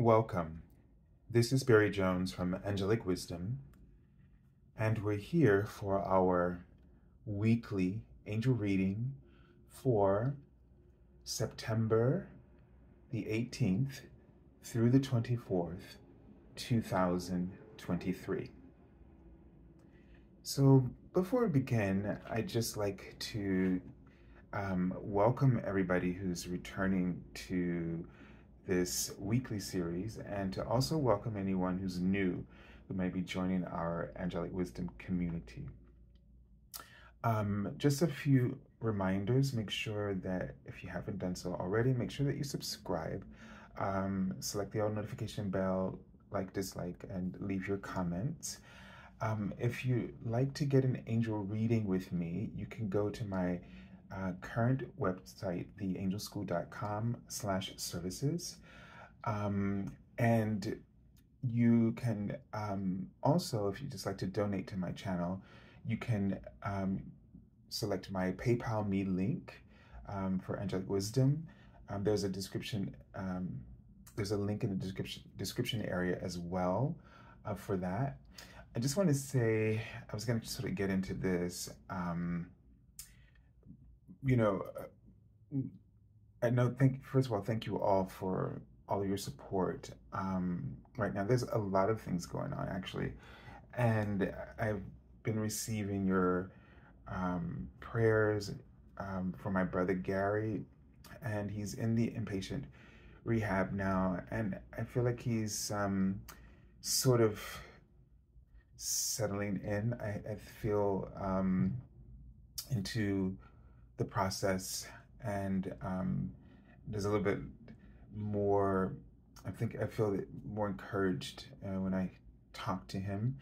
Welcome. This is Barry Jones from Angelic Wisdom, and we're here for our weekly angel reading for September the 18th through the 24th, 2023. So, before we begin, I'd just like to um, welcome everybody who's returning to this weekly series and to also welcome anyone who's new who may be joining our Angelic Wisdom community. Um, just a few reminders. Make sure that if you haven't done so already, make sure that you subscribe. Um, select the all notification bell, like, dislike, and leave your comments. Um, if you like to get an angel reading with me, you can go to my uh, current website, theangelschool.com slash services. Um, and you can um, also, if you just like to donate to my channel, you can um, select my PayPal me link um, for Angelic Wisdom. Um, there's a description, um, there's a link in the description description area as well uh, for that. I just want to say, I was going to sort of get into this. Um, you know, uh, I know, thank, first of all, thank you all for all your support. Um, right now, there's a lot of things going on actually. And I've been receiving your um, prayers um, for my brother Gary, and he's in the inpatient rehab now. And I feel like he's um, sort of settling in. I, I feel um, into the process, and um, there's a little bit more. I think I feel more encouraged uh, when I talk to him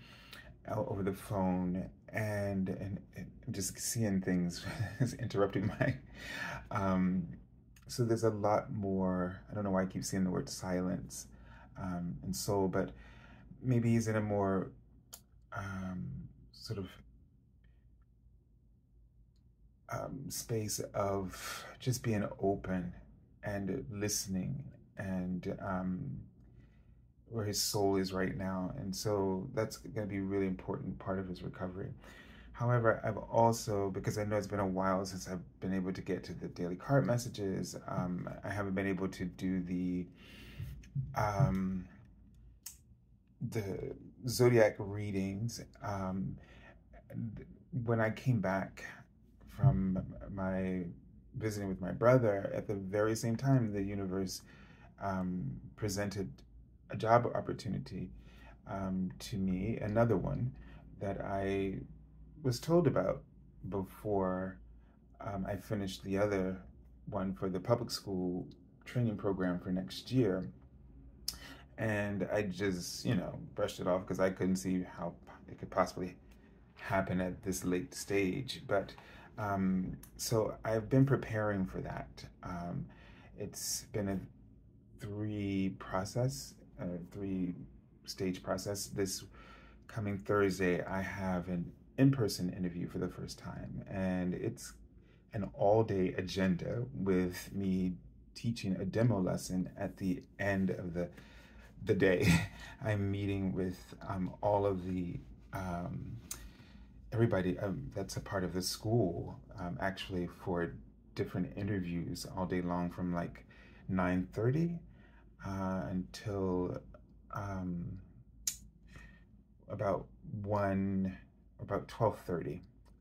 uh, over the phone, and and, and just seeing things is interrupting my. Um, so there's a lot more. I don't know why I keep saying the word silence um, and soul, but maybe he's in a more um, sort of um, space of just being open and listening and um, where his soul is right now. And so that's going to be a really important part of his recovery. However, I've also, because I know it's been a while since I've been able to get to the daily card messages, um, I haven't been able to do the um, the zodiac readings. Um, when I came back from my visiting with my brother, at the very same time, the universe um, presented a job opportunity um, to me, another one that I was told about before um, I finished the other one for the public school training program for next year. And I just, you know, brushed it off because I couldn't see how it could possibly happen at this late stage. But um, so I've been preparing for that. Um, it's been a three process, a three stage process. This coming Thursday, I have an in-person interview for the first time, and it's an all-day agenda with me teaching a demo lesson at the end of the the day. I'm meeting with um, all of the um, everybody um, that's a part of the school um, actually for different interviews all day long from like 9.30 uh, until um, about 1 about 12.30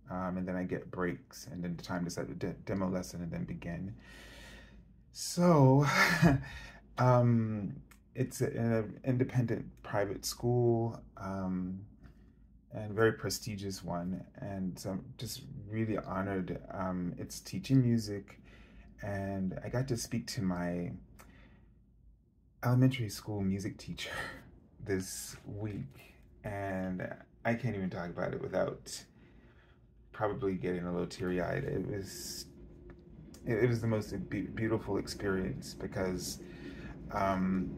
um, and then I get breaks and then the time to set the de demo lesson and then begin. So um, it's an independent private school um, and very prestigious one. And so I'm just really honored. Um, it's teaching music, and I got to speak to my elementary school music teacher this week, and I can't even talk about it without probably getting a little teary eyed. It was it was the most beautiful experience because um,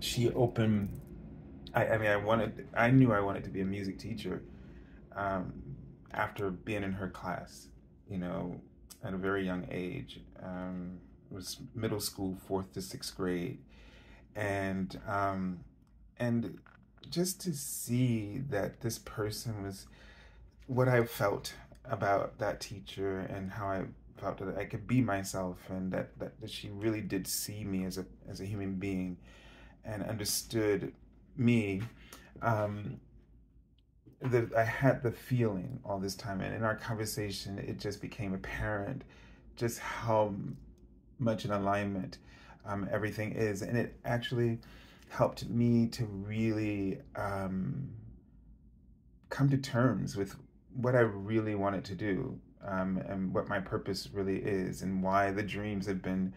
she opened I, I mean, I wanted, I knew I wanted to be a music teacher um, after being in her class, you know, at a very young age. Um, it was middle school, fourth to sixth grade. and um, and just to see that this person was what I felt about that teacher and how I felt that I could be myself and that, that, that she really did see me as a as a human being and understood me um, that I had the feeling all this time and in our conversation it just became apparent just how much in alignment um, everything is and it actually helped me to really um, come to terms with what I really wanted to do um, and what my purpose really is and why the dreams have been,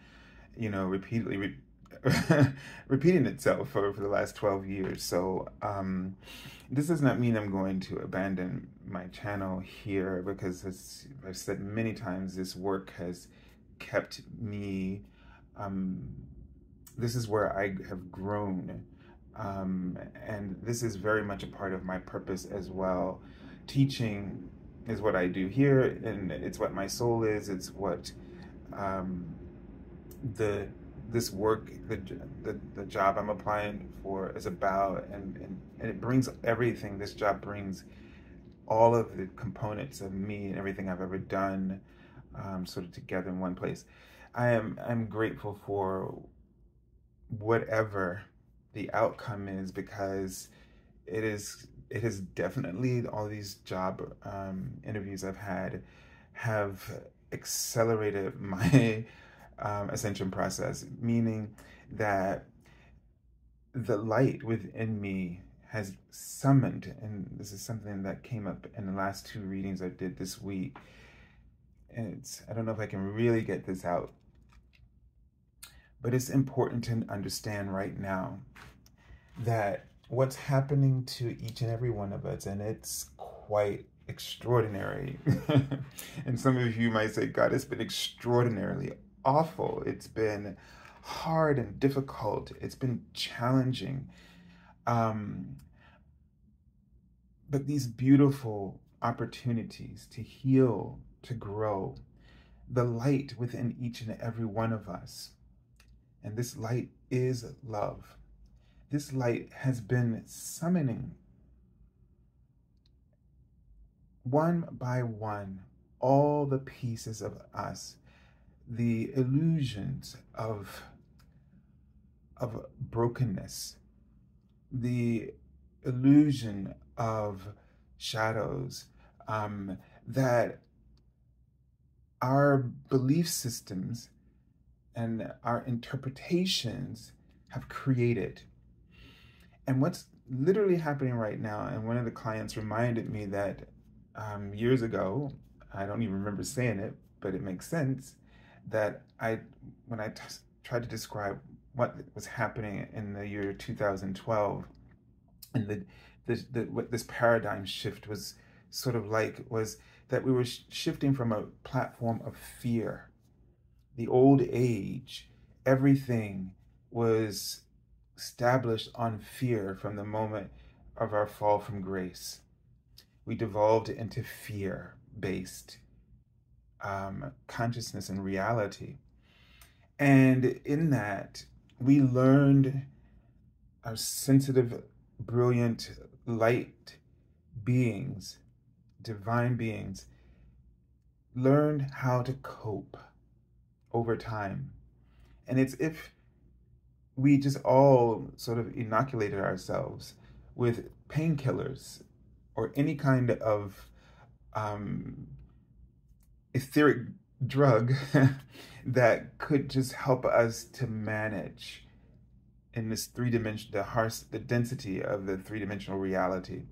you know, repeatedly re- repeating itself for, for the last 12 years. So um, this does not mean I'm going to abandon my channel here because as I've said many times, this work has kept me, um, this is where I have grown. Um, and this is very much a part of my purpose as well. Teaching is what I do here, and it's what my soul is. It's what um, the this work, the, the the job I'm applying for is about, and, and and it brings everything. This job brings all of the components of me and everything I've ever done, um, sort of together in one place. I am I'm grateful for whatever the outcome is because it is it has definitely all these job um, interviews I've had have accelerated my um, ascension process, meaning that the light within me has summoned, and this is something that came up in the last two readings I did this week. And it's, I don't know if I can really get this out, but it's important to understand right now that what's happening to each and every one of us, and it's quite extraordinary. and some of you might say, God, it's been extraordinarily awful. It's been hard and difficult. It's been challenging. Um, but these beautiful opportunities to heal, to grow, the light within each and every one of us. And this light is love this light has been summoning one by one all the pieces of us, the illusions of, of brokenness, the illusion of shadows um, that our belief systems and our interpretations have created. And what's literally happening right now, and one of the clients reminded me that um, years ago, I don't even remember saying it, but it makes sense that I, when I t- tried to describe what was happening in the year 2012, and the, the, the what this paradigm shift was sort of like was that we were sh- shifting from a platform of fear, the old age, everything was established on fear from the moment of our fall from grace. We devolved into fear based um, consciousness and reality. And in that, we learned our sensitive, brilliant, light beings, divine beings, learned how to cope over time. And it's if we just all sort of inoculated ourselves with painkillers or any kind of um, etheric drug that could just help us to manage in this three dimension the harsh the density of the three dimensional reality.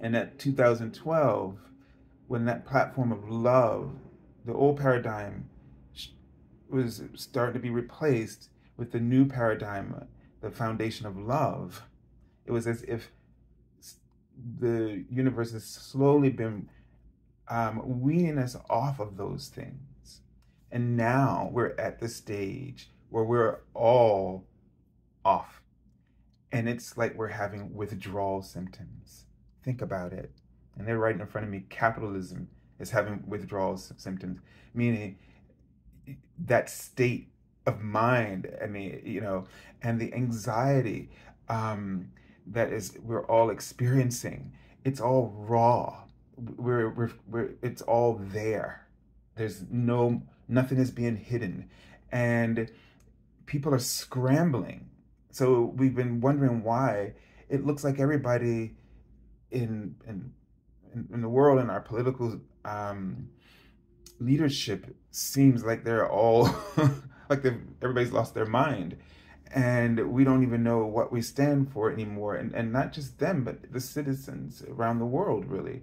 And at 2012 when that platform of love the old paradigm was starting to be replaced with the new paradigm, the foundation of love, it was as if the universe has slowly been um, weaning us off of those things. And now we're at the stage where we're all off. And it's like we're having withdrawal symptoms. Think about it. And they're right in front of me. Capitalism is having withdrawal symptoms, meaning that state of mind. I mean, you know, and the anxiety um, that is we're all experiencing. It's all raw. We're, we're, we're it's all there. There's no nothing is being hidden, and people are scrambling. So we've been wondering why it looks like everybody in in in, the world in our political um, leadership seems like they're all like they everybody's lost their mind and we don't even know what we stand for anymore and, and not just them but the citizens around the world really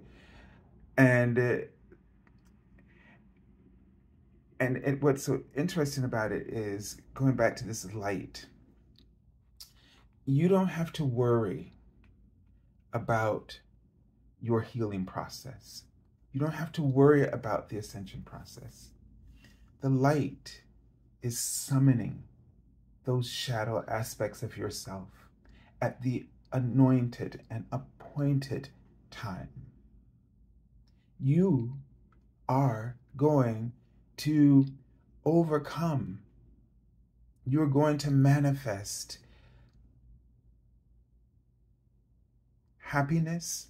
and uh, and it, what's so interesting about it is going back to this light you don't have to worry about your healing process you don't have to worry about the ascension process the light is summoning those shadow aspects of yourself at the anointed and appointed time. You are going to overcome. You're going to manifest happiness.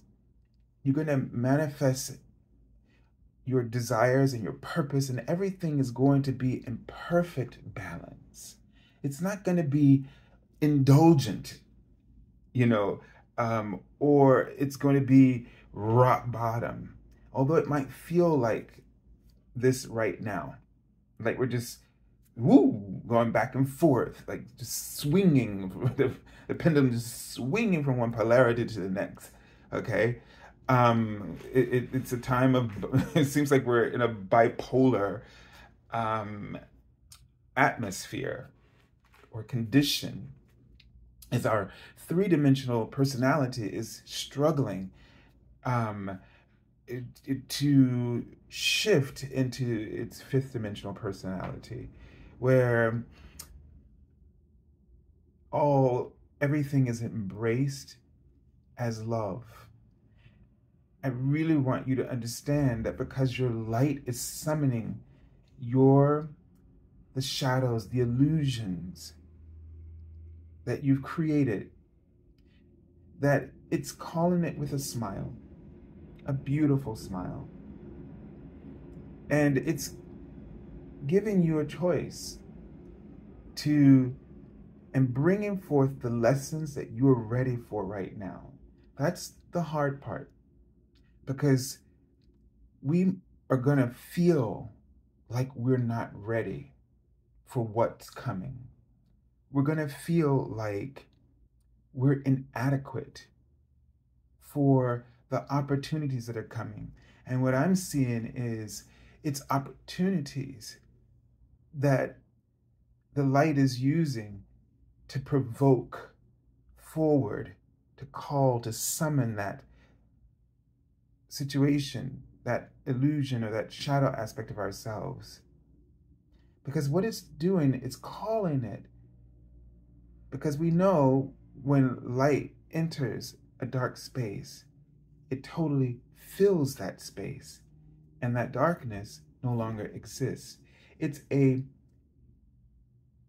You're going to manifest your desires and your purpose, and everything is going to be in perfect balance. It's not going to be indulgent, you know, um, or it's going to be rock bottom. Although it might feel like this right now, like we're just woo going back and forth, like just swinging, the, the pendulum just swinging from one polarity to the next. Okay, um, it, it, it's a time of it seems like we're in a bipolar um, atmosphere or condition as our three-dimensional personality is struggling um, it, it, to shift into its fifth dimensional personality where all everything is embraced as love. I really want you to understand that because your light is summoning your the shadows, the illusions that you've created, that it's calling it with a smile, a beautiful smile. And it's giving you a choice to and bringing forth the lessons that you're ready for right now. That's the hard part because we are going to feel like we're not ready for what's coming. We're going to feel like we're inadequate for the opportunities that are coming. And what I'm seeing is it's opportunities that the light is using to provoke forward, to call, to summon that situation, that illusion or that shadow aspect of ourselves. Because what it's doing, it's calling it. Because we know when light enters a dark space, it totally fills that space, and that darkness no longer exists. It's a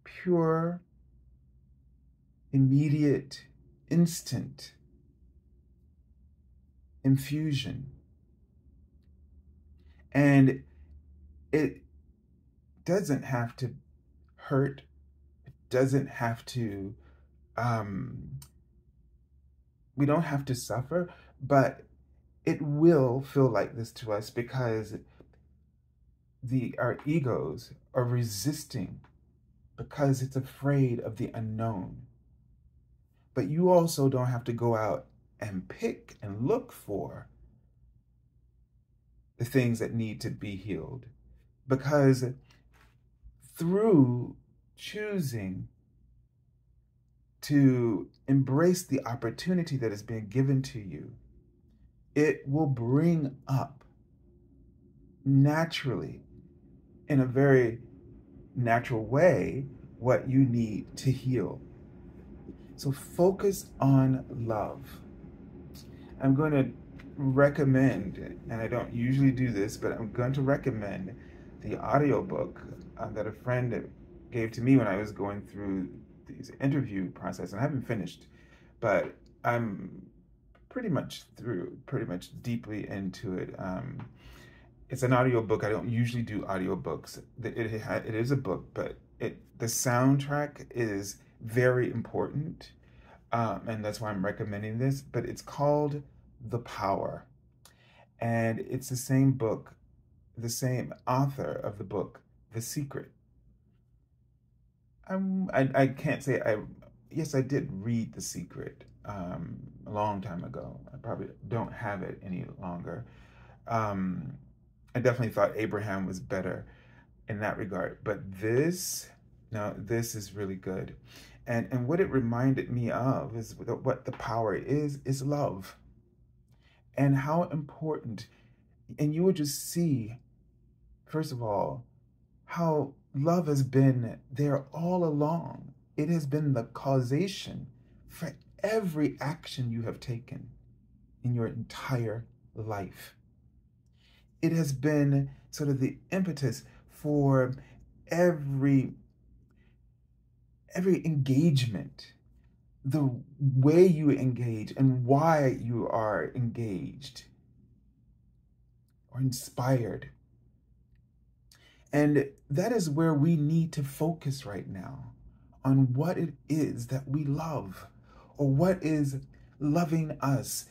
pure, immediate, instant infusion and it doesn't have to hurt, it doesn't have to, um, we don't have to suffer, but it will feel like this to us because the our egos are resisting because it's afraid of the unknown. But you also don't have to go out and pick and look for the things that need to be healed. Because through choosing to embrace the opportunity that is being given to you, it will bring up naturally, in a very natural way, what you need to heal. So focus on love. I'm going to recommend, and I don't usually do this, but I'm going to recommend the audiobook uh, that a friend gave to me when I was going through these interview process, and I haven't finished, but I'm pretty much through, pretty much deeply into it. Um, it's an audio book. I don't usually do audio books. It, it, it is a book, but it the soundtrack is very important, um, and that's why I'm recommending this. But it's called The Power, and it's the same book, the same author of the book, The Secret. I'm, I I can't say I. Yes, I did read The Secret um, a long time ago. I probably don't have it any longer. Um, I definitely thought Abraham was better in that regard, but this, no, this is really good. And and what it reminded me of is what the power is is love. And how important and you would just see first of all how love has been there all along. It has been the causation for every action you have taken in your entire life. It has been sort of the impetus for every every engagement, the way you engage and why you are engaged or inspired. And that is where we need to focus right now on what it is that we love or what is loving us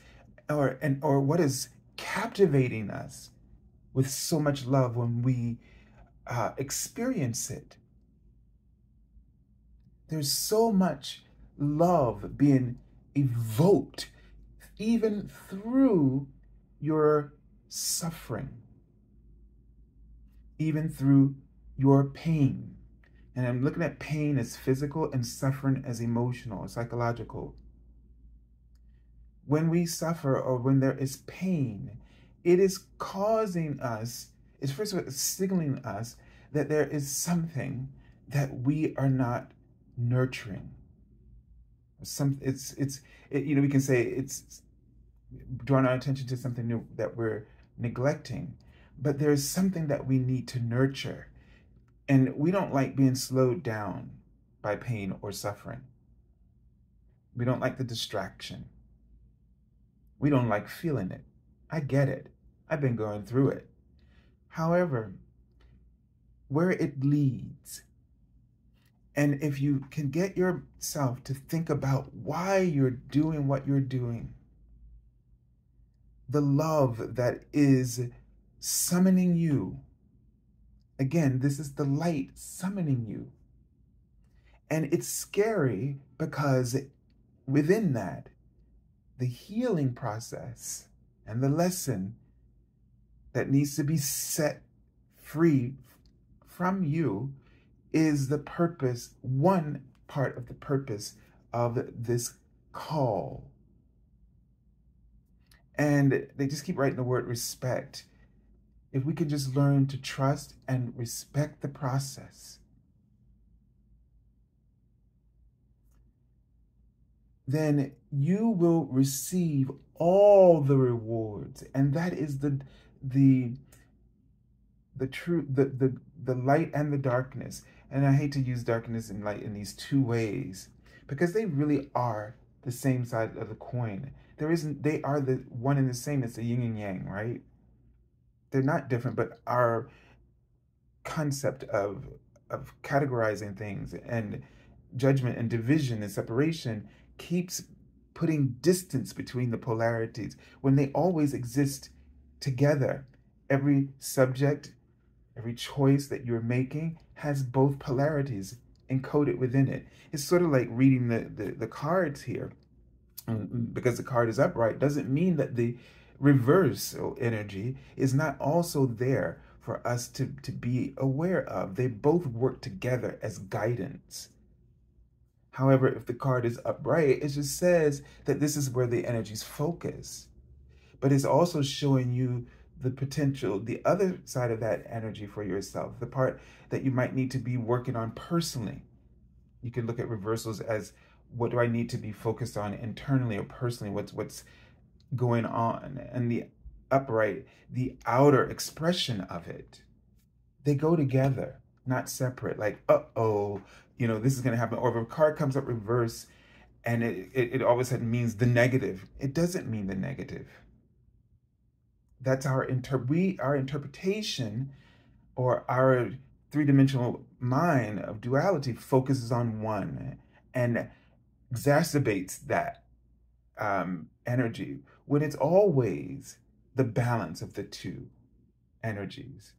or and or what is captivating us with so much love when we uh, experience it there's so much love being evoked even through your suffering, even through your pain. And I'm looking at pain as physical and suffering as emotional, psychological. When we suffer or when there is pain, it is causing us, it's first of all signaling us that there is something that we are not nurturing. Some it's it's it, you know we can say it's drawing our attention to something new that we're neglecting, but there's something that we need to nurture, and we don't like being slowed down by pain or suffering. We don't like the distraction. We don't like feeling it. I get it. I've been going through it. However, where it leads and if you can get yourself to think about why you're doing what you're doing, the love that is summoning you, again, this is the light summoning you. And it's scary because within that, the healing process and the lesson that needs to be set free from you is the purpose, one part of the purpose of this call. And they just keep writing the word respect. If we can just learn to trust and respect the process, then you will receive all the rewards. And that is the the the true the the, the light and the darkness. And I hate to use darkness and light in these two ways because they really are the same side of the coin. There isn't, they are the one and the same. It's the yin and yang, right? They're not different, but our concept of of categorizing things and judgment and division and separation keeps putting distance between the polarities when they always exist together. Every subject, every choice that you're making has both polarities encoded within it. It's sort of like reading the, the, the cards here. Mm, because the card is upright doesn't mean that the reversal energy is not also there for us to, to be aware of. They both work together as guidance. However, if the card is upright, it just says that this is where the energies focus. But it's also showing you the potential, the other side of that energy for yourself, the part that you might need to be working on personally. You can look at reversals as what do I need to be focused on internally or personally? What's what's going on? And the upright, the outer expression of it, they go together. not separate. Like, uh oh, you know, this is going to happen. Or if a card comes up reverse and it, it, it all of a sudden means the negative, it doesn't mean the negative. That's our inter we our interpretation or our three-dimensional mind of duality focuses on one and exacerbates that um, energy when it's always the balance of the two energies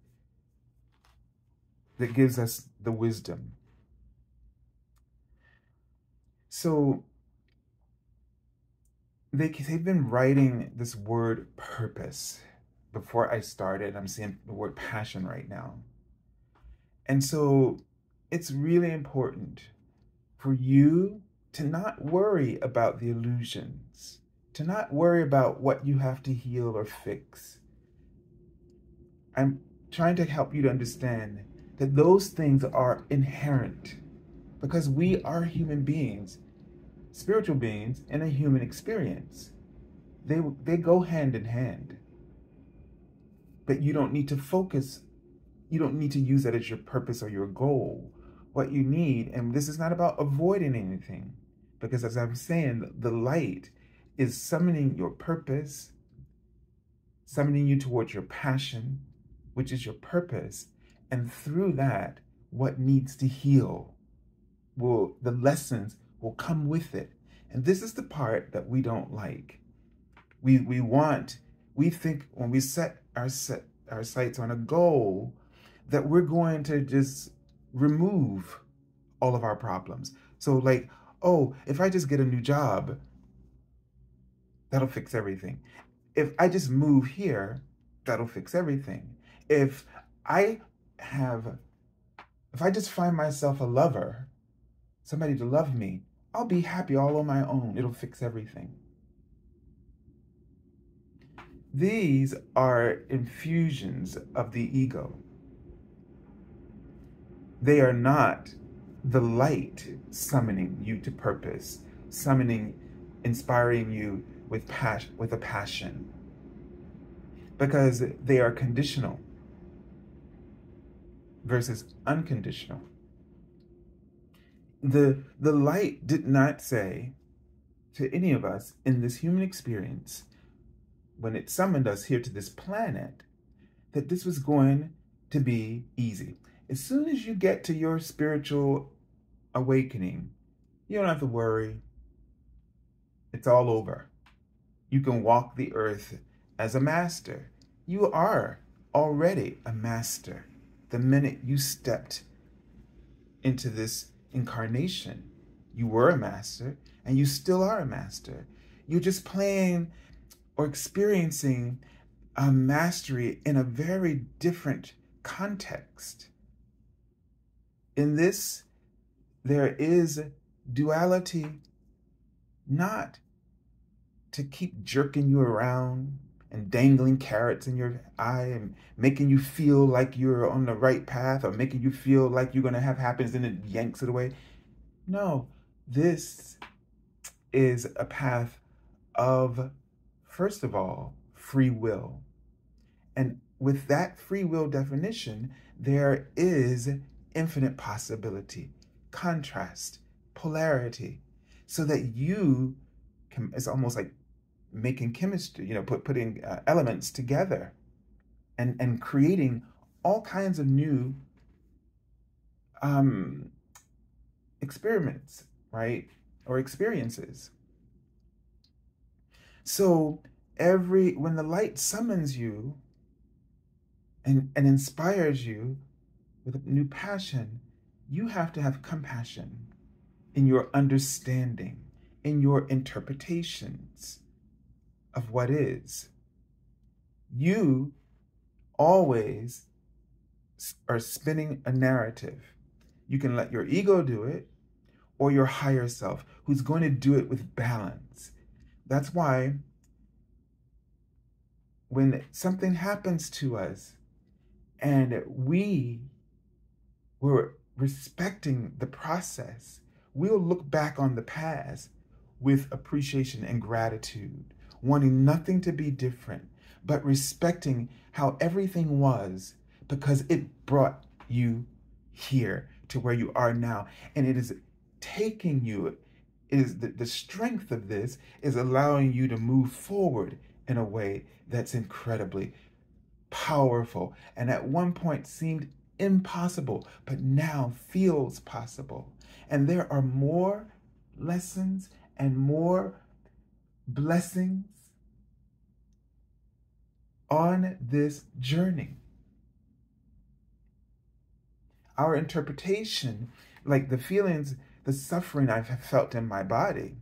that gives us the wisdom. So they, they've been writing this word purpose before I started. I'm seeing the word passion right now. And so it's really important for you to not worry about the illusions, to not worry about what you have to heal or fix. I'm trying to help you to understand that those things are inherent because we are human beings, spiritual beings in a human experience. They, they go hand in hand. But you don't need to focus, you don't need to use that as your purpose or your goal. What you need, and this is not about avoiding anything, because as I'm saying, the light is summoning your purpose, summoning you towards your passion, which is your purpose. And through that, what needs to heal will, the lessons will come with it. And this is the part that we don't like. We, we want, we think when we set our, set our sights on a goal, that we're going to just remove all of our problems. So like, oh, if I just get a new job, that'll fix everything. If I just move here, that'll fix everything. If I have, if I just find myself a lover, somebody to love me, I'll be happy all on my own. It'll fix everything. These are infusions of the ego. They are not the light summoning you to purpose, summoning, inspiring you with passion, with a passion, because they are conditional versus unconditional. The, the light did not say to any of us in this human experience, when it summoned us here to this planet, that this was going to be easy. As soon as you get to your spiritual awakening, you don't have to worry. It's all over. You can walk the earth as a master. You are already a master the minute you stepped into this incarnation. You were a master and you still are a master. You're just playing or experiencing a mastery in a very different context. In this, there is duality, not to keep jerking you around and dangling carrots in your eye and making you feel like you're on the right path or making you feel like you're going to have happiness and it yanks it away. No, this is a path of, first of all, free will. And with that free will definition, there is infinite possibility, contrast, polarity, so that you can, it's almost like making chemistry, you know, put, putting uh, elements together and, and creating all kinds of new um, experiments, right? Or experiences. So every, when the light summons you and, and inspires you with a new passion, you have to have compassion in your understanding, in your interpretations of what is. You always are spinning a narrative. You can let your ego do it or your higher self, who's going to do it with balance. That's why when something happens to us and we were respecting the process, we'll look back on the past with appreciation and gratitude wanting nothing to be different, but respecting how everything was because it brought you here to where you are now. And it is taking you, is the, the strength of this is allowing you to move forward in a way that's incredibly powerful. And at one point seemed impossible, but now feels possible. And there are more lessons and more blessings on this journey. Our interpretation, like the feelings, the suffering I've felt in my body,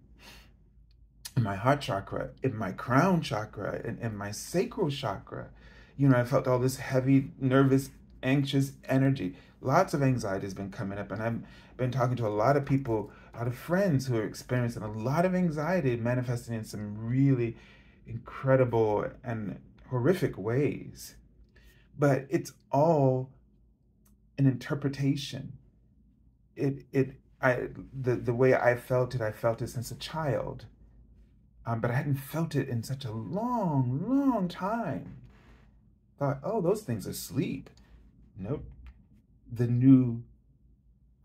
in my heart chakra, in my crown chakra, in, in my sacral chakra, you know, I felt all this heavy, nervous, anxious energy. Lots of anxiety has been coming up, and I've been talking to a lot of people, a lot of friends who are experiencing a lot of anxiety manifesting in some really incredible and horrific ways. But it's all an interpretation. It it I the the way I felt it, I felt it since a child. Um, but I hadn't felt it in such a long, long time. Thought, oh, those things are sleep. Nope. The new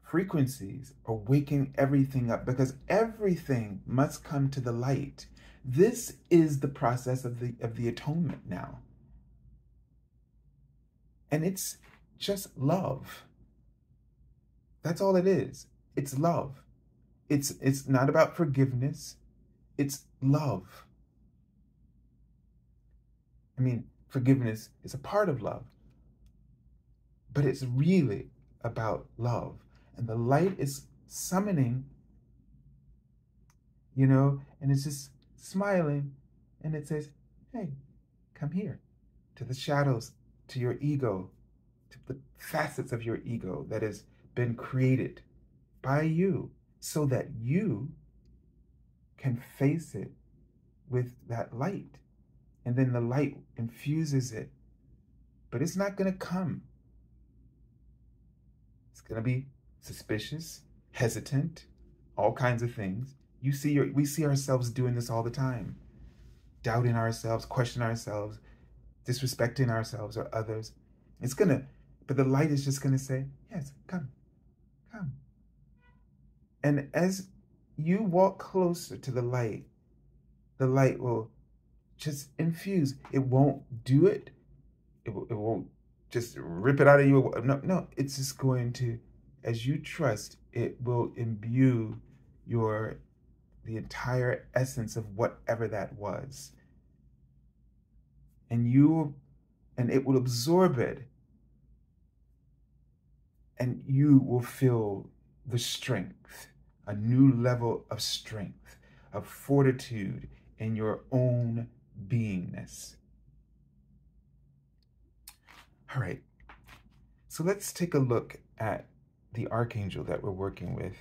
frequencies are waking everything up because everything must come to the light. This is the process of the of the atonement now. And it's just love. That's all it is. It's love. It's it's not about forgiveness. It's love. I mean, forgiveness is a part of love. But it's really about love. And the light is summoning, you know, and it's just smiling and it says, hey, come here to the shadows, to your ego, to the facets of your ego that has been created by you so that you can face it with that light. And then the light infuses it. But it's not going to come. It's going to be suspicious, hesitant, all kinds of things. You see, your, we see ourselves doing this all the time, doubting ourselves, questioning ourselves, disrespecting ourselves or others. It's gonna, but the light is just gonna say, yes, come, come. And as you walk closer to the light, the light will just infuse. It won't do it. It, it won't just rip it out of you. No, no, it's just going to, as you trust, it will imbue your the entire essence of whatever that was. And you, and it will absorb it. And you will feel the strength, a new level of strength, of fortitude in your own beingness. All right, so let's take a look at the archangel that we're working with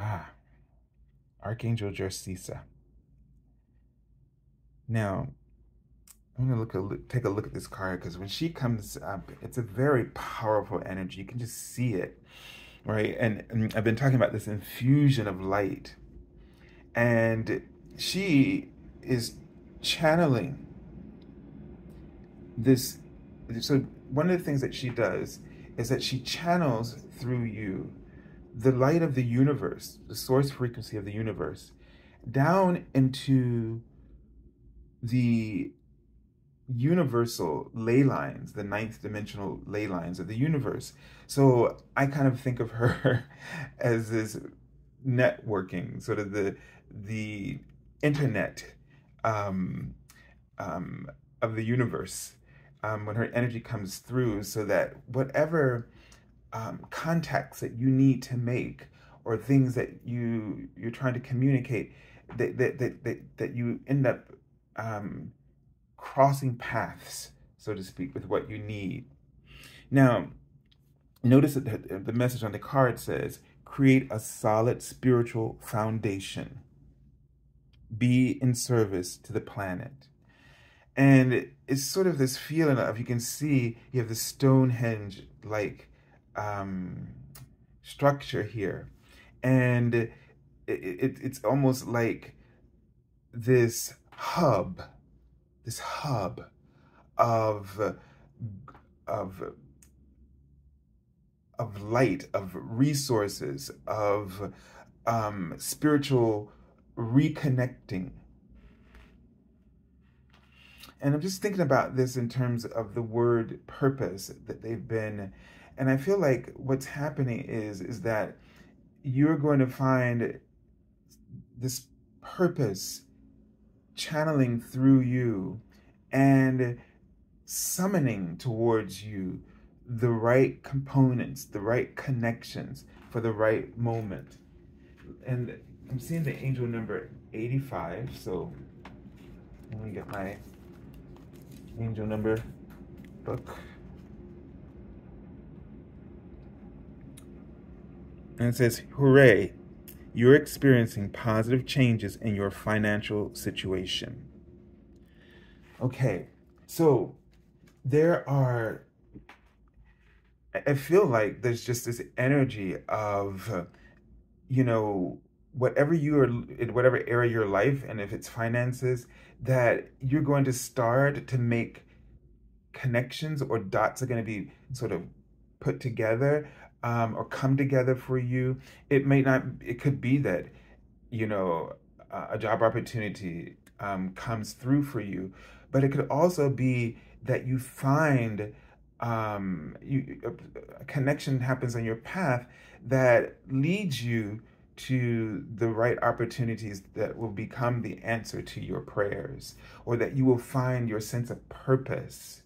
Ah, Archangel Gersisa. Now, I'm gonna look, a look take a look at this card because when she comes up, it's a very powerful energy. You can just see it, right? And, and I've been talking about this infusion of light, and she is channeling this. So one of the things that she does is that she channels through you the light of the universe, the source frequency of the universe, down into the universal ley lines, the ninth dimensional ley lines of the universe. So I kind of think of her as this networking, sort of the the internet um, um, of the universe um, when her energy comes through, so that whatever um, contacts that you need to make or things that you you're trying to communicate that that that that, that you end up um, crossing paths so to speak with what you need. Now notice that the, message on the card says create a solid spiritual foundation. Be in service to the planet. And it's sort of this feeling of you can see you have the stonehenge like um, structure here. And it, it, it's almost like this hub, this hub of, of of light, of resources, of um, spiritual reconnecting. And I'm just thinking about this in terms of the word purpose that they've been. And I feel like what's happening is is that you're going to find this purpose channeling through you and summoning towards you the right components, the right connections for the right moment. And I'm seeing the angel number 85, so let me get my angel number book. And it says, Hooray, you're experiencing positive changes in your financial situation. Okay, so there are I feel like there's just this energy of, you know, whatever you are in whatever area of your life, and if it's finances, that you're going to start to make connections or dots are going to be sort of put together um, or come together for you. It may not, it could be that, you know, a job opportunity um, comes through for you, but it could also be that you find um, you, a connection happens on your path that leads you to the right opportunities that will become the answer to your prayers, or that you will find your sense of purpose,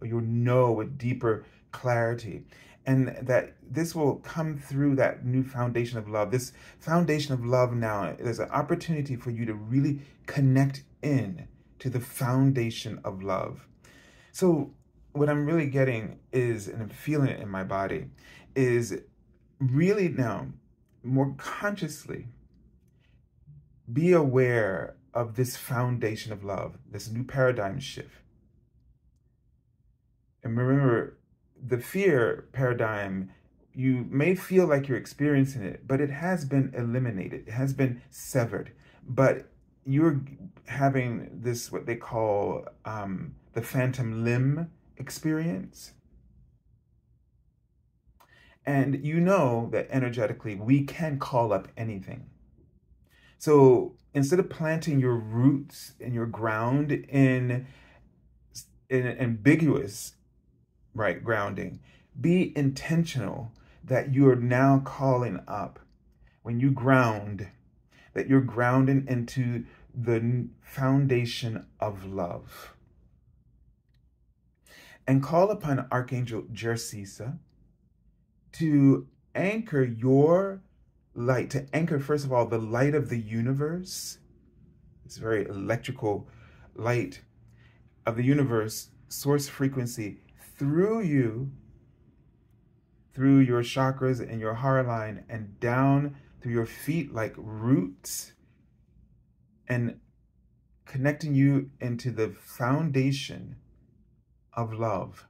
or you'll know with deeper clarity. And that this will come through that new foundation of love. This foundation of love now, there's an opportunity for you to really connect in to the foundation of love. So what I'm really getting is, and I'm feeling it in my body, is really now more consciously be aware of this foundation of love, this new paradigm shift. And remember, the fear paradigm, you may feel like you're experiencing it, but it has been eliminated, it has been severed. But you're having this, what they call um, the phantom limb experience. And you know that energetically we can call up anything. So instead of planting your roots and your ground in, in ambiguous right grounding, be intentional that you are now calling up. When you ground, that you're grounding into the foundation of love. And call upon Archangel Gersisa to anchor your light, to anchor, first of all, the light of the universe, this very electrical light of the universe, source frequency, through you, through your chakras and your heart line, and down through your feet like roots, and connecting you into the foundation of love.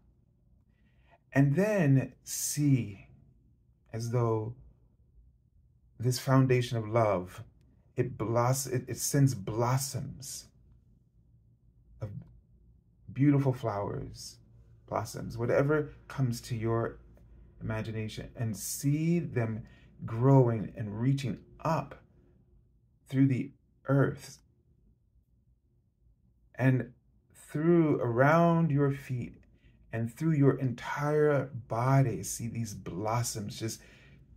And then see as though this foundation of love, it, bloss- it, it sends blossoms of beautiful flowers, blossoms, whatever comes to your imagination, and see them growing and reaching up through the earth and through around your feet and through your entire body. See these blossoms just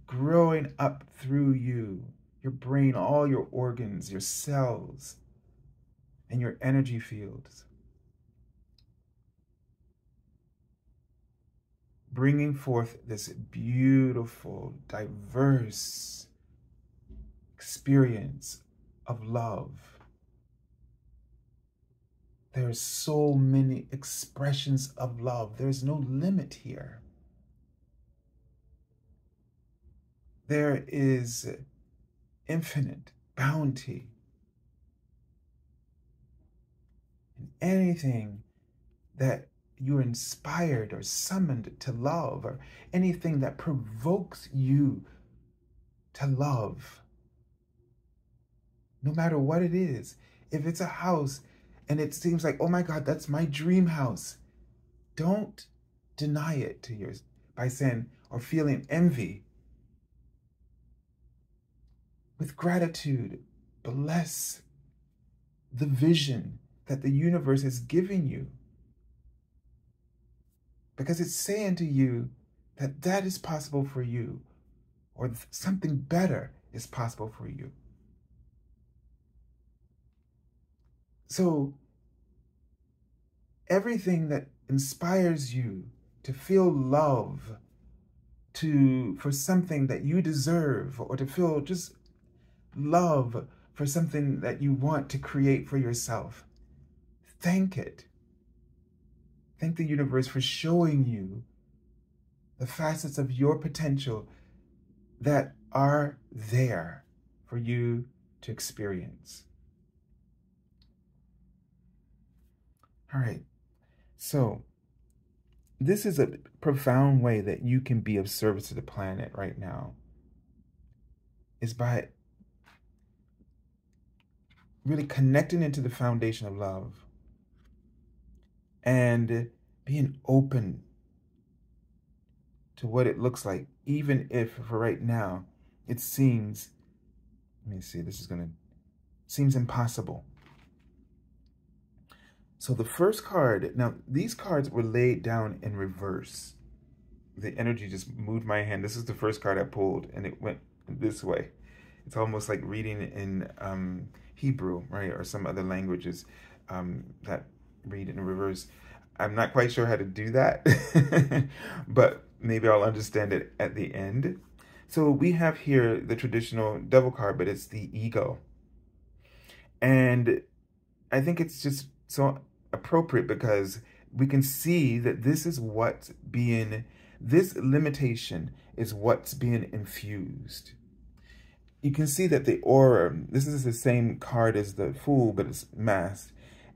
growing up through you, your brain, all your organs, your cells, and your energy fields. Bringing forth this beautiful, diverse experience of love there's so many expressions of love. There's no limit here. There is infinite bounty in anything that you're inspired or summoned to love, or anything that provokes you to love. No matter what it is, if it's a house and it seems like, oh my God, that's my dream house. Don't deny it to yours by saying or feeling envy. With gratitude, bless the vision that the universe has given you. Because it's saying to you that that is possible for you, or something better is possible for you. So, everything that inspires you to feel love to for something that you deserve or to feel just love for something that you want to create for yourself thank it thank the universe for showing you the facets of your potential that are there for you to experience. All right. So this is a profound way that you can be of service to the planet right now is by really connecting into the foundation of love. And being open to what it looks like even if for right now it seems let me see this is gonna seems impossible so the first card, now these cards were laid down in reverse. The energy just moved my hand. This is the first card I pulled and it went this way. It's almost like reading in um, Hebrew, right? Or some other languages um, that read in reverse. I'm not quite sure how to do that, but maybe I'll understand it at the end. So we have here the traditional devil card, but it's the ego. And I think it's just so appropriate because we can see that this is what's being, this limitation is what's being infused. You can see that the aura, this is the same card as the Fool, but it's masked.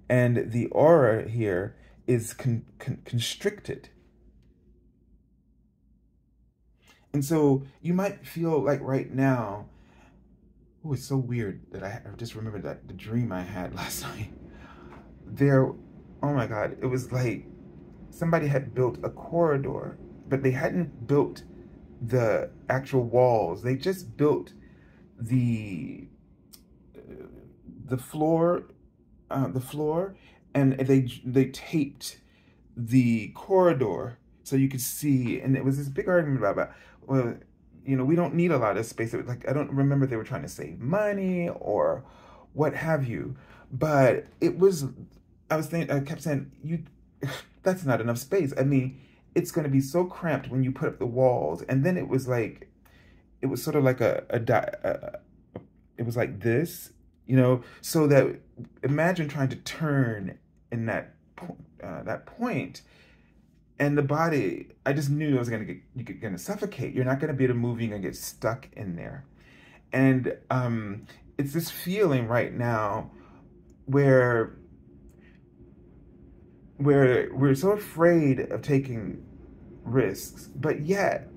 And the aura here is con con constricted. And so you might feel like right now, oh, it's so weird that I, I just remembered that the dream I had last night. There oh my God, it was like somebody had built a corridor, but they hadn't built the actual walls. They just built the the floor, uh, the floor, and they they taped the corridor so you could see. And it was this big argument about, about well, you know, we don't need a lot of space. Like I don't remember they were trying to save money or what have you, but it was I was thinking, I kept saying, you, that's not enough space. I mean, it's going to be so cramped when you put up the walls. And then it was like, it was sort of like a, a, a, a it was like this, you know, so that imagine trying to turn in that, uh, that point and the body, I just knew I was going to get, you're going to suffocate. You're not going to be able to move. You're going to get stuck in there. And um, it's this feeling right now where where we're so afraid of taking risks, but yet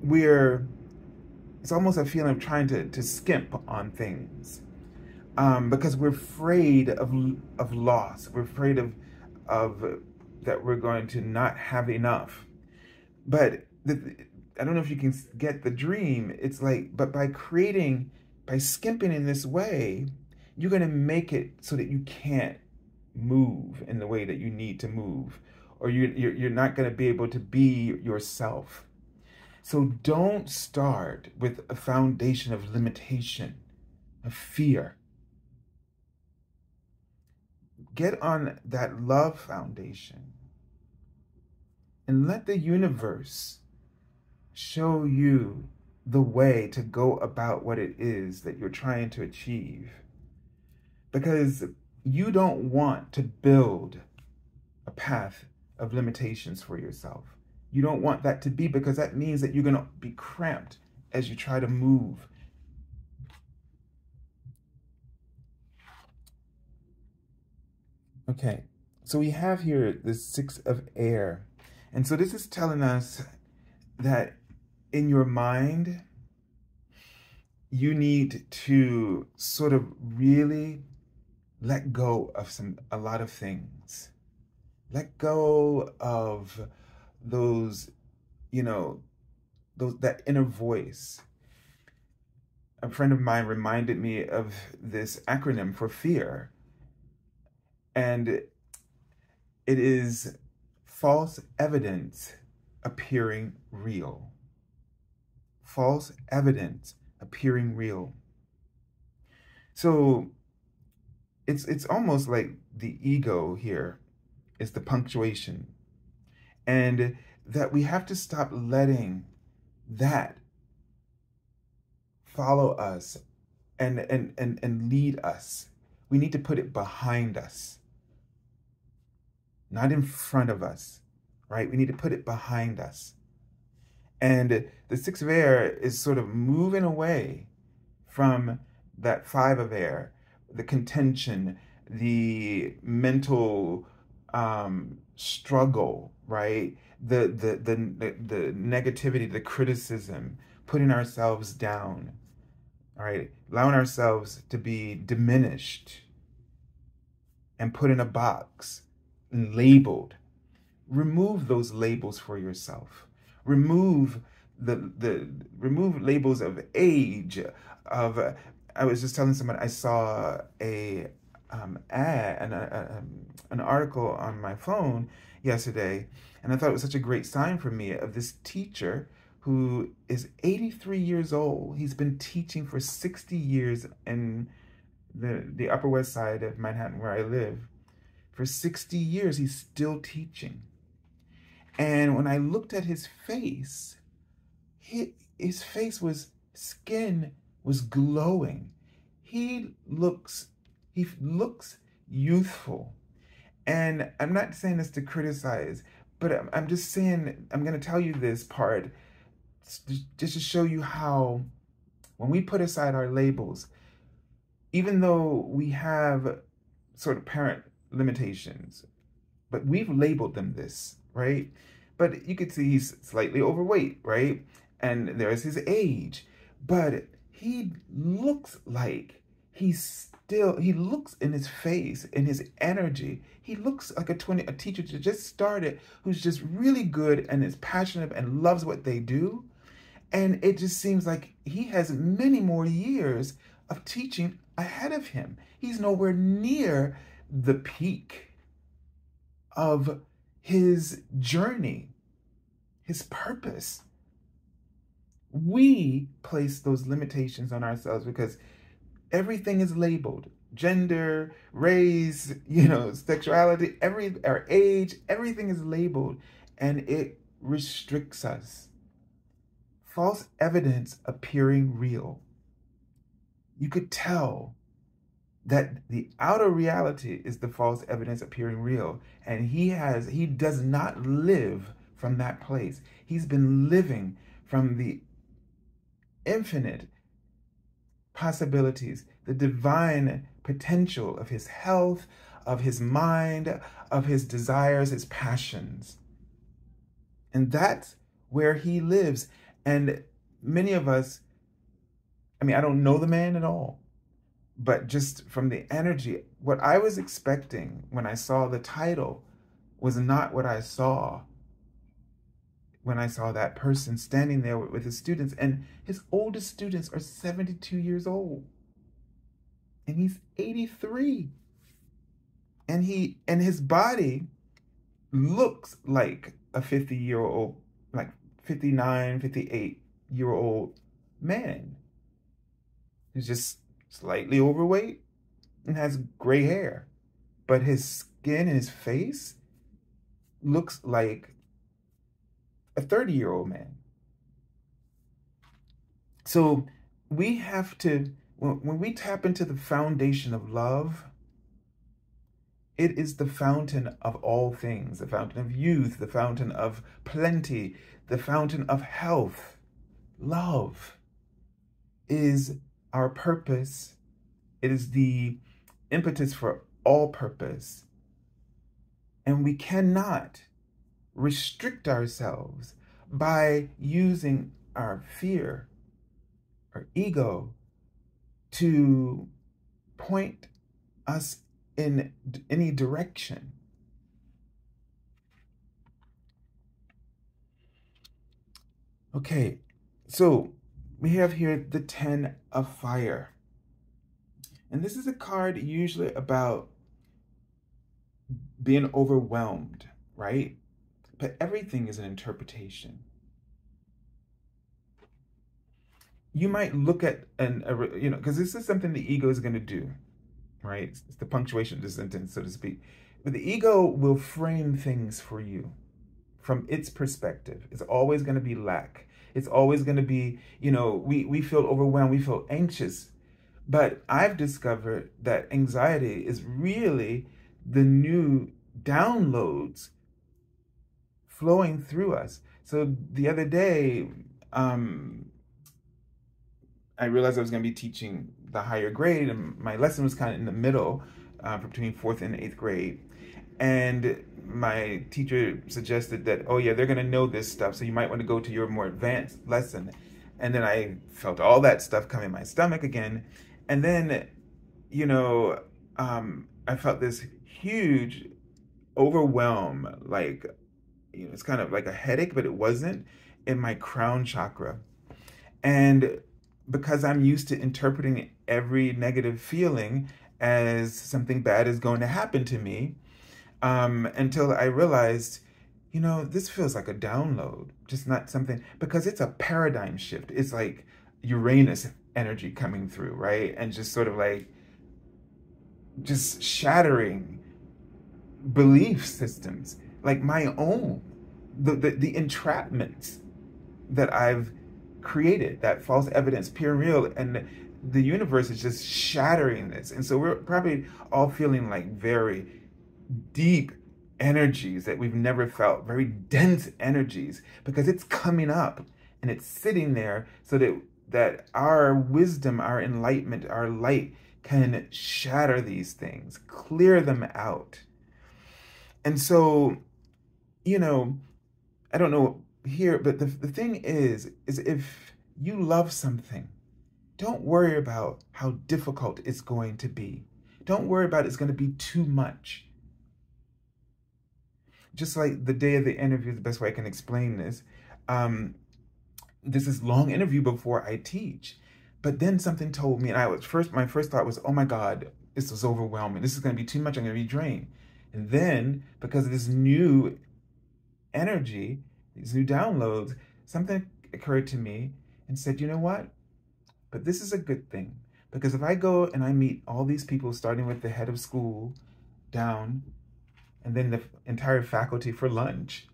we're it's almost a feeling of trying to, to skimp on things um, because we're afraid of of loss. We're afraid of of that we're going to not have enough. But the, I don't know if you can get the dream. It's like, but by creating, by skimping in this way, you're going to make it so that you can't move in the way that you need to move, or you, you're, you're not going to be able to be yourself. So don't start with a foundation of limitation, of fear. Get on that love foundation and let the universe show you the way to go about what it is that you're trying to achieve. Because you don't want to build a path of limitations for yourself. You don't want that to be because that means that you're going to be cramped as you try to move. Okay, so we have here the six of air. And so this is telling us that in your mind, you need to sort of really let go of some a lot of things. Let go of those, you know, those that inner voice. A friend of mine reminded me of this acronym for fear. And it is false evidence appearing real. False evidence appearing real. So it's it's almost like the ego here is the punctuation. And that we have to stop letting that follow us and and and, and lead us. We need to put it behind us. Not in front of us, right? We need to put it behind us. And the six of air is sort of moving away from that five of air, the contention, the mental um, struggle, right? The, the, the, the, the negativity, the criticism, putting ourselves down, all right? Allowing ourselves to be diminished and put in a box labeled. Remove those labels for yourself remove the the remove labels of age of I was just telling someone I saw a um, ad and a, a, an article on my phone yesterday, and I thought it was such a great sign for me of this teacher who is 83 years old. He's been teaching for 60 years in the the Upper West Side of Manhattan, where I live. For 60 years, he's still teaching. And when I looked at his face, he, his face was skin was glowing. He looks he looks youthful. And I'm not saying this to criticize, but I'm, I'm just saying I'm going to tell you this part just to show you how when we put aside our labels, even though we have sort of parent limitations, but we've labeled them this right? But you could see he's slightly overweight, right? And there's his age. But he looks like he's still he looks in his face in his energy he looks like a 20 a teacher that just started who's just really good and is passionate and loves what they do and it just seems like he has many more years of teaching ahead of him he's nowhere near the peak of his journey, his purpose. We place those limitations on ourselves because everything is labeled gender, race, you know, sexuality, every our age, everything is labeled and it restricts us. False evidence appearing real. You could tell that the outer reality is the false evidence appearing real. And he has he does not live from that place. He's been living from the infinite possibilities the divine potential of his health of his mind of his desires his passions. And that's where he lives. And many of us i mean i don't know the man at all but just from the energy, what I was expecting when I saw the title was not what I saw when I saw that person standing there with his students. And his oldest students are 72 years old. And he's 83. And he and his body looks like a 50 year old, like 59, 58 year old man. He's just slightly overweight, and has gray hair. But his skin and his face looks like a 30 year old man. So we have to, when we tap into the foundation of love, it is the fountain of all things, the fountain of youth, the fountain of plenty, the fountain of health. Love is our purpose. It is the impetus for all purpose. And we cannot restrict ourselves by using our fear, our ego, to point us in any direction. Okay, so we have here the Ten of Fire. And this is a card usually about being overwhelmed, right? But everything is an interpretation. You might look at an, a, you know, because this is something the ego is going to do, right? It's the punctuation of the sentence, so to speak. But the ego will frame things for you from its perspective. It's always going to be lack. It's always going to be, you know, we, we feel overwhelmed, we feel anxious. But I've discovered that anxiety is really the new downloads flowing through us. So the other day, um, I realized I was going to be teaching the higher grade, and my lesson was kind of in the middle uh, between fourth and eighth grade. And my teacher suggested that, oh yeah, they're gonna know this stuff, so you might want to go to your more advanced lesson. And then I felt all that stuff come in my stomach again. And then, you know, um, I felt this huge overwhelm, like, you know, it's kind of like a headache, but it wasn't, in my crown chakra. And because I'm used to interpreting every negative feeling as something bad is going to happen to me, um, until I realized, you know, this feels like a download, just not something, because it's a paradigm shift. It's like Uranus energy coming through, right? And just sort of like, just shattering belief systems, like my own, the, the, the entrapments that I've created, that false evidence, pure real, and the universe is just shattering this. And so we're probably all feeling like very deep energies that we've never felt, very dense energies, because it's coming up and it's sitting there so that that our wisdom, our enlightenment, our light can shatter these things, clear them out. And so, you know, I don't know here, but the, the thing is, is if you love something, don't worry about how difficult it's going to be. Don't worry about it's going to be too much just like the day of the interview, the best way I can explain this, um, this is long interview before I teach. But then something told me, and I was first, my first thought was, oh my God, this was overwhelming. This is going to be too much. I'm going to be drained. And then, because of this new energy, these new downloads, something occurred to me and said, you know what? But this is a good thing. Because if I go and I meet all these people, starting with the head of school down, and then the entire faculty for lunch.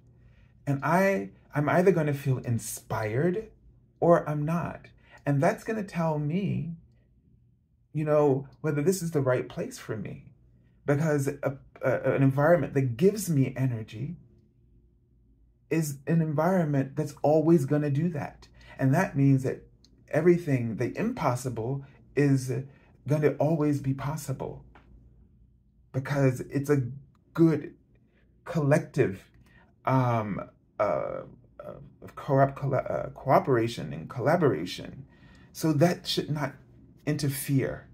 And I, I'm either going to feel inspired or I'm not. And that's going to tell me, you know, whether this is the right place for me. Because a, a, an environment that gives me energy is an environment that's always going to do that. And that means that everything, the impossible, is going to always be possible because it's a good collective um, uh, of co- uh, cooperation and collaboration. So that should not interfere.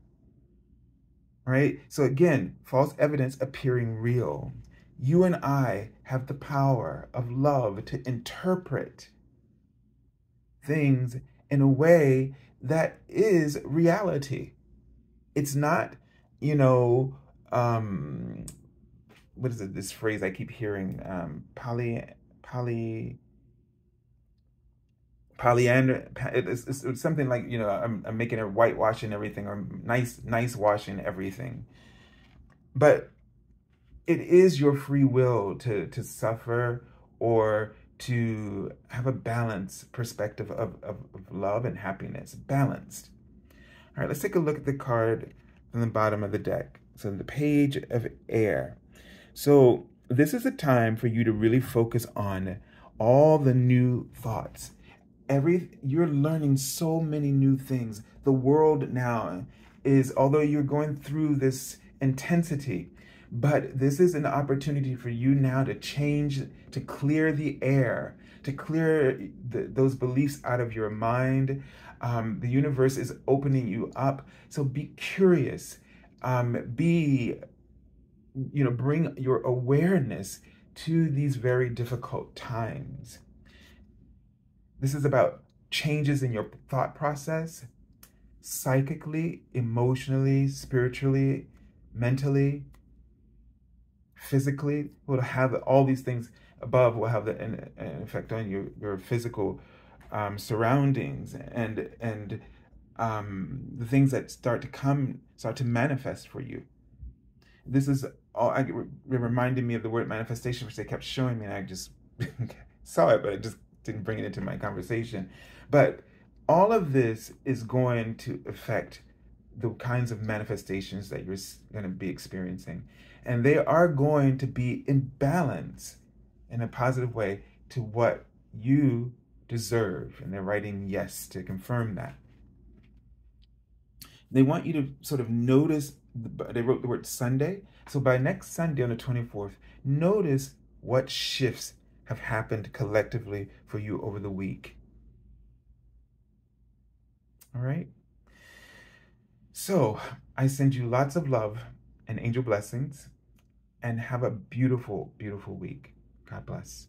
Right? So again, false evidence appearing real. You and I have the power of love to interpret things in a way that is reality. It's not, you know, um, what is it? This phrase I keep hearing, um, poly, poly, polyandry. It's, it's, it's, something like you know, I'm, I'm making it whitewashing everything or nice, nice washing everything. But it is your free will to to suffer or to have a balanced perspective of, of, of love and happiness, balanced. All right, let's take a look at the card from the bottom of the deck. So the page of air. So this is a time for you to really focus on all the new thoughts. Every you're learning so many new things. The world now is although you're going through this intensity, but this is an opportunity for you now to change, to clear the air, to clear the, those beliefs out of your mind. Um, the universe is opening you up. So be curious. Um, be you know, bring your awareness to these very difficult times. This is about changes in your thought process, psychically, emotionally, spiritually, mentally, physically. Will have all these things above will have an, an effect on your your physical um, surroundings and and um, the things that start to come start to manifest for you. This is all. I, it reminded me of the word manifestation, which they kept showing me, and I just saw it, but I just didn't bring it into my conversation. But all of this is going to affect the kinds of manifestations that you're going to be experiencing. And they are going to be in balance in a positive way to what you deserve. And they're writing yes to confirm that. They want you to sort of notice, they wrote the word Sunday. So by next Sunday on the 24th, notice what shifts have happened collectively for you over the week. All right? So I send you lots of love and angel blessings and have a beautiful, beautiful week. God bless.